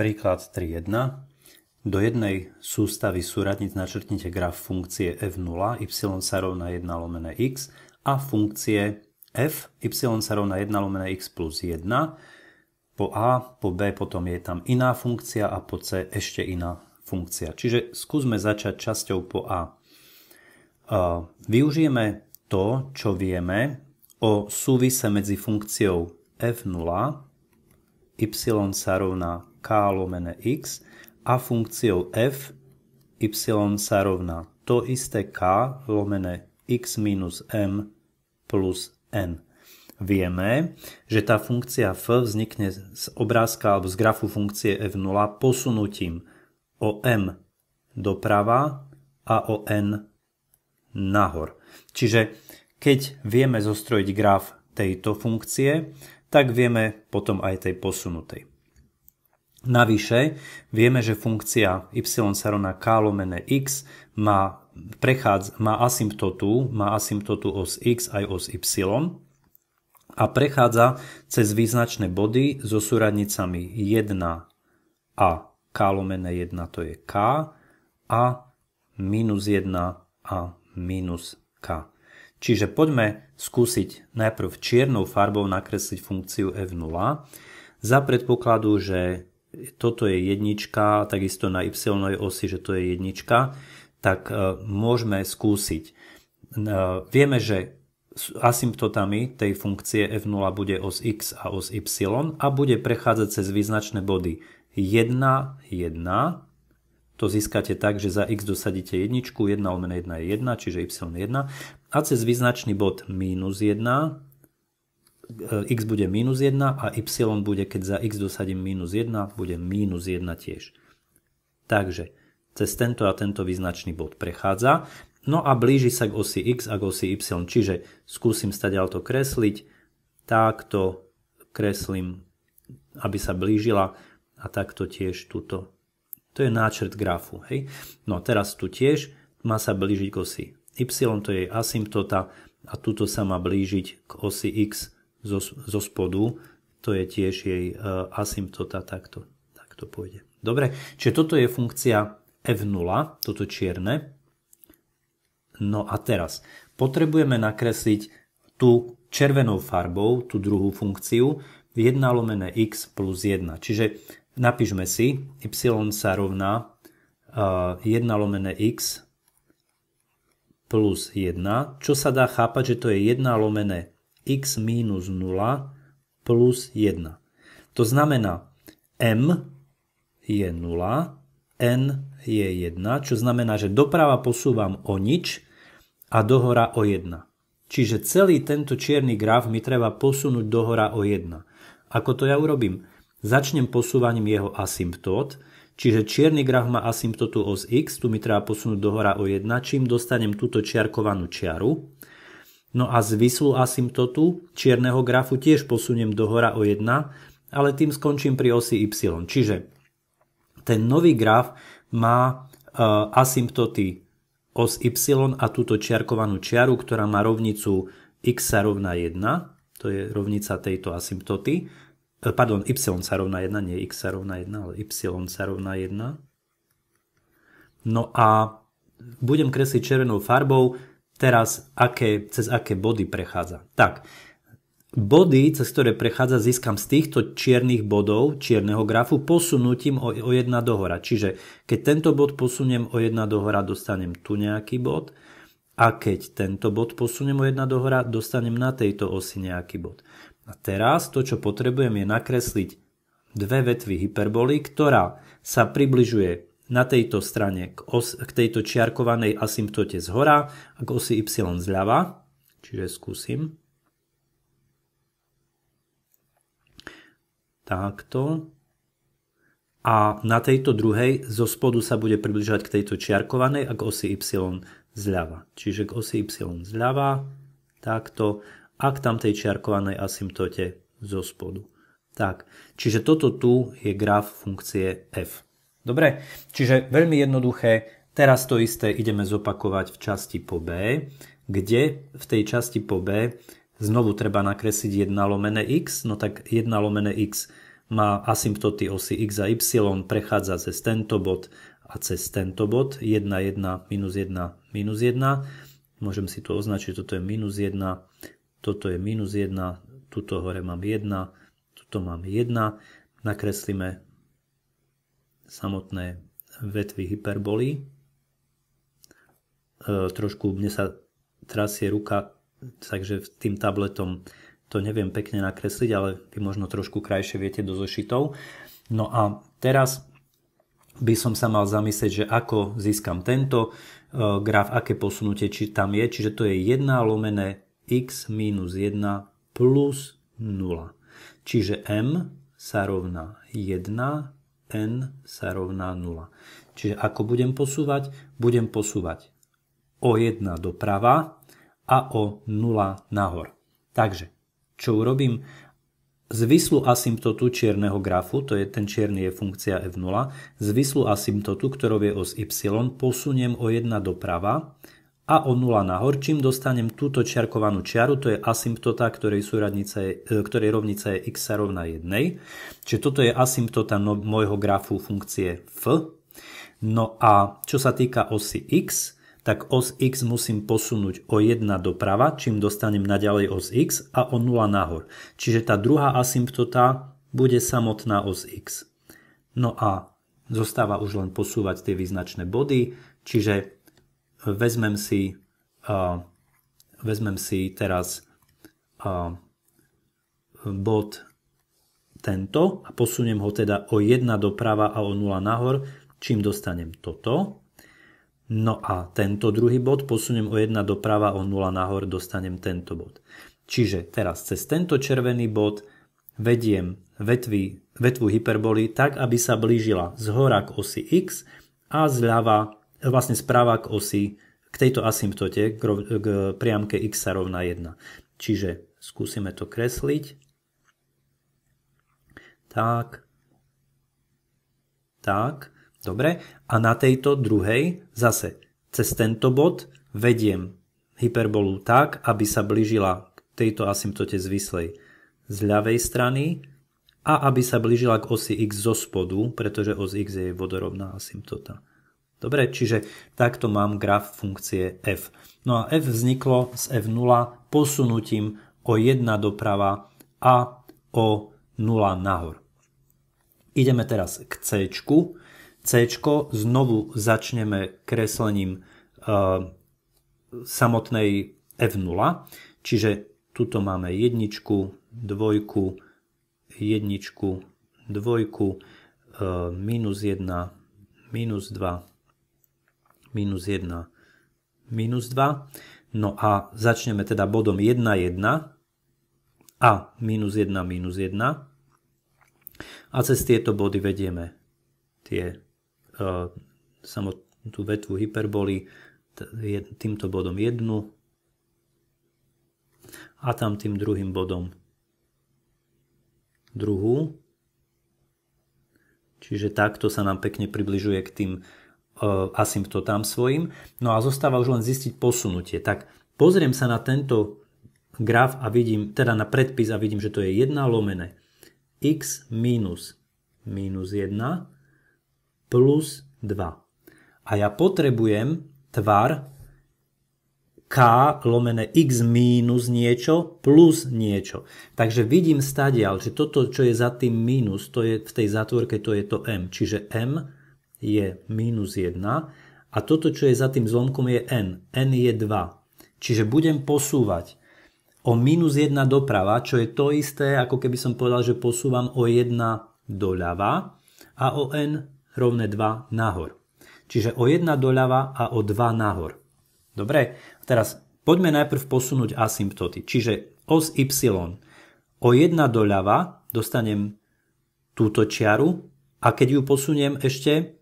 Príklad 3.1. Do jednej sústavy súradníc načrtnite graf funkcie f0, y sa rovná 1 lomené x a funkcie f, y sa rovná 1 lomené x plus 1. Po a, po b potom je tam iná funkcia a po c ešte iná funkcia. Čiže skúsme začať časťou po a. Využijeme to, čo vieme o súvise medzi funkciou f0, y sa rovná k lomené x a funkciou f y sa rovná to isté k lomené x minus m plus n. Vieme, že tá funkcia f vznikne z obrázka alebo z grafu funkcie f0 posunutím o m doprava a o n nahor. Čiže keď vieme zostrojiť graf tejto funkcie, tak vieme potom aj tej posunutej. Navyše vieme, že funkcia y sa rovná k lomené x má, prechádza, má asymptotu, má asymptotu os x aj os y a prechádza cez význačné body so súradnicami 1 a k lomené 1 to je k a minus 1 a minus k. Čiže poďme skúsiť najprv čiernou farbou nakresliť funkciu f0 za predpokladu, že toto je jednička, takisto na y osi, že to je jednička, tak e, môžeme skúsiť. E, vieme, že asymptotami tej funkcie f0 bude os x a os y a bude prechádzať cez význačné body 1, 1, to získate tak, že za x dosadíte jedničku, 1 lomené 1 je 1, čiže y je 1 a cez význačný bod minus 1 x bude minus 1 a y bude, keď za x dosadím minus 1, bude minus 1 tiež. Takže cez tento a tento význačný bod prechádza, no a blíži sa k osi x a k osi y, čiže skúsim stať to kresliť, takto kreslím, aby sa blížila a takto tiež túto. To je náčrt grafu. Hej? No teraz tu tiež má sa blížiť k osi y, to je asymptota a tuto sa má blížiť k osi x zo, zo spodu, to je tiež jej uh, asymptota, takto, takto pôjde. Dobre, čiže toto je funkcia f0, toto čierne. No a teraz potrebujeme nakresliť tú červenou farbou, tú druhú funkciu, 1 lomené x plus 1. Čiže napíšme si, y sa rovná uh, 1 lomené x plus 1, čo sa dá chápať, že to je 1 lomené x minus 0 plus 1. To znamená, m je 0, n je 1, čo znamená, že doprava posúvam o nič a dohora o 1. Čiže celý tento čierny graf mi treba posunúť dohora o 1. Ako to ja urobím? Začnem posúvaním jeho asymptót, čiže čierny graf má asymptotu os x, tu mi treba posunúť dohora o 1, čím dostanem túto čiarkovanú čiaru. No a zvislú asymptotu čierneho grafu tiež posuniem dohora o 1, ale tým skončím pri osi y. Čiže ten nový graf má uh, asymptoty os y a túto čiarkovanú čiaru, ktorá má rovnicu x sa rovná 1, to je rovnica tejto asymptoty, uh, pardon, y sa rovná 1, nie x sa rovná 1, ale y sa rovná 1. No a budem kresliť červenou farbou, teraz aké, cez aké body prechádza. Tak, body, cez ktoré prechádza, získam z týchto čiernych bodov, čierneho grafu, posunutím o, o jedna dohora. Čiže keď tento bod posuniem o jedna dohora, dostanem tu nejaký bod. A keď tento bod posuniem o jedna dohora, dostanem na tejto osi nejaký bod. A teraz to, čo potrebujem, je nakresliť dve vetvy hyperboly, ktorá sa približuje na tejto strane k, os, k tejto čiarkovanej asymptote z hora a k osi y zľava. Čiže skúsim. Takto. A na tejto druhej zo spodu sa bude približovať k tejto čiarkovanej a k osi y zľava. Čiže k osi y zľava, takto, a k tamtej čiarkovanej asymptote zo spodu. Tak, čiže toto tu je graf funkcie f. Dobre, čiže veľmi jednoduché, teraz to isté ideme zopakovať v časti po B, kde v tej časti po B znovu treba nakresliť 1 lomené x, no tak 1 lomené x má asymptoty osy x a y, prechádza cez tento bod a cez tento bod 1, 1, minus 1, minus 1. Môžem si to označiť, toto je minus 1, toto je minus 1, tuto hore mám 1, tuto mám 1. Nakreslíme samotné vetvy hyperboly. E, trošku mne sa trasie ruka, takže tým tabletom to neviem pekne nakresliť, ale vy možno trošku krajšie viete do zošitov. No a teraz by som sa mal zamyslieť, že ako získam tento e, graf, aké posunutie či tam je, čiže to je 1 lomené x minus 1 plus 0. Čiže m sa rovná 1, n sa rovná 0. Čiže ako budem posúvať? Budem posúvať o 1 doprava a o 0 nahor. Takže čo urobím? Zvislú asymptotu čierneho grafu, to je ten čierny je funkcia f0, zvislú asymptotu, ktorou je os y, posuniem o 1 doprava a o 0 nahor, čím dostanem túto čiarkovanú čiaru, to je asymptota, ktorej, súradnica je, e, ktorej rovnica je x sa rovná 1. Čiže toto je asymptota no, môjho grafu funkcie f. No a čo sa týka osy x, tak os x musím posunúť o 1 doprava, čím dostanem naďalej os x a o 0 nahor. Čiže tá druhá asymptota bude samotná os x. No a zostáva už len posúvať tie význačné body, čiže vezmem si, uh, vezmem si teraz uh, bod tento a posuniem ho teda o 1 doprava a o 0 nahor, čím dostanem toto. No a tento druhý bod posuniem o 1 doprava, o 0 nahor dostanem tento bod. Čiže teraz cez tento červený bod vediem vetvy, vetvu hyperboly tak, aby sa blížila z hora k osi x a zľava, vlastne správa k osi, k tejto asymptote, k, k priamke x sa rovná 1. Čiže skúsime to kresliť. Tak. Tak. Dobre? A na tejto druhej zase cez tento bod vediem hyperbolu tak, aby sa blížila k tejto asymptote zvislej z ľavej strany a aby sa blížila k osi x zo spodu, pretože os x je vodorovná asymptota. Dobre, čiže takto mám graf funkcie f. No a f vzniklo z f0 posunutím o 1 doprava a o 0 nahor. Ideme teraz k c. C znovu začneme kreslením uh, samotnej F0, čiže tuto máme jedničku, dvojku, jedničku, dvojku, uh, minus 1, minus 2, minus 1, minus 2. No a začneme teda bodom 1, 1 a minus 1, minus 1. A cez tieto body vedieme tie samotnú tú vetvu hyperboly týmto bodom jednu a tam tým druhým bodom druhú. Čiže takto sa nám pekne približuje k tým uh, asymptotám svojim. No a zostáva už len zistiť posunutie. Tak pozriem sa na tento graf a vidím, teda na predpis a vidím, že to je 1 lomené x minus minus 1 plus 2. A ja potrebujem tvar k lomené x mínus niečo plus niečo. Takže vidím stadial, že toto, čo je za tým mínus, to je v tej zatvorke, to je to m. Čiže m je mínus 1 a toto, čo je za tým zlomkom je n. n je 2. Čiže budem posúvať o minus 1 doprava, čo je to isté, ako keby som povedal, že posúvam o 1 doľava a o n rovné 2 nahor. Čiže o 1 doľava a o 2 nahor. Dobre, teraz poďme najprv posunúť asymptoty. Čiže os y o 1 doľava dostanem túto čiaru a keď ju posuniem ešte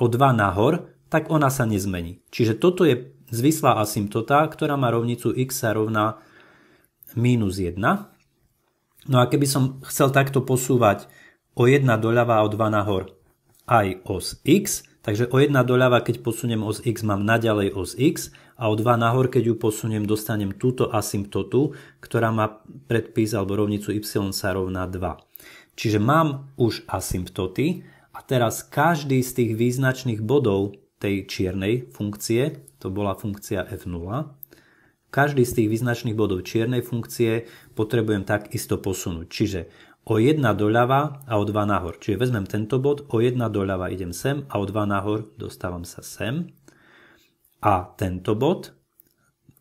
o 2 nahor, tak ona sa nezmení. Čiže toto je zvislá asymptota, ktorá má rovnicu x sa rovná minus 1. No a keby som chcel takto posúvať o 1 doľava a o 2 nahor, aj os x, takže o 1 doľava, keď posuniem os x, mám naďalej os x a o 2 nahor, keď ju posuniem, dostanem túto asymptotu, ktorá má predpis alebo rovnicu y sa rovná 2. Čiže mám už asymptoty a teraz každý z tých význačných bodov tej čiernej funkcie, to bola funkcia f0, každý z tých význačných bodov čiernej funkcie potrebujem takisto posunúť. Čiže o 1 doľava a o 2 nahor. Čiže vezmem tento bod, o 1 doľava idem sem a o 2 nahor dostávam sa sem. A tento bod,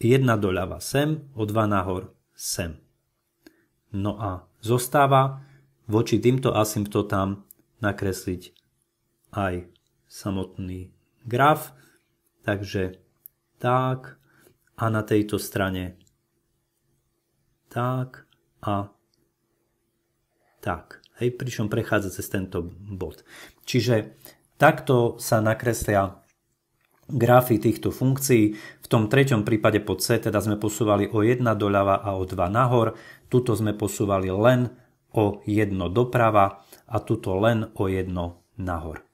1 doľava sem, o 2 nahor sem. No a zostáva voči týmto asymptotám nakresliť aj samotný graf. Takže tak a na tejto strane tak a tak. Hej, pričom prechádza cez tento bod. Čiže takto sa nakreslia grafy týchto funkcií. V tom treťom prípade pod C teda sme posúvali o 1 doľava a o 2 nahor. Tuto sme posúvali len o 1 doprava a tuto len o 1 nahor.